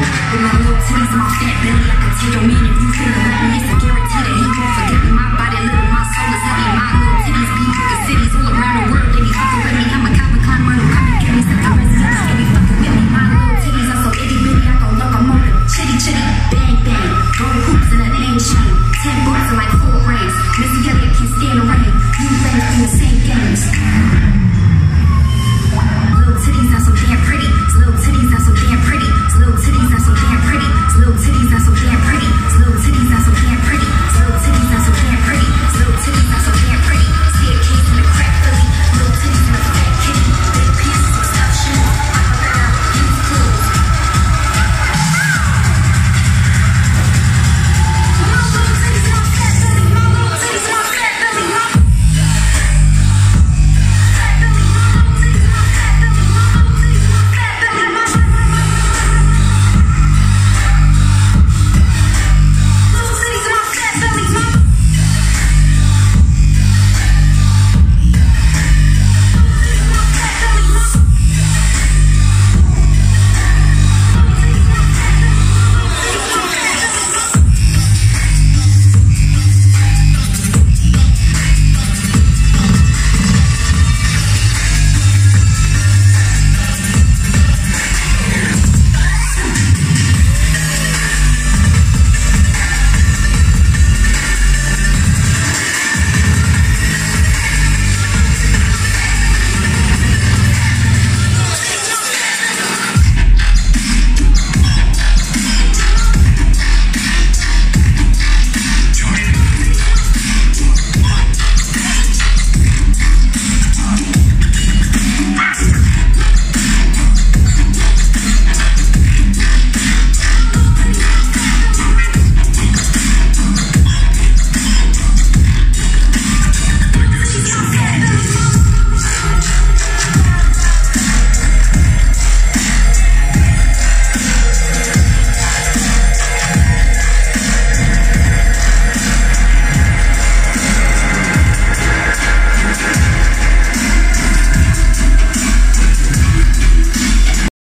With my little titties and my fat belly, I can tell your man if you finna let me,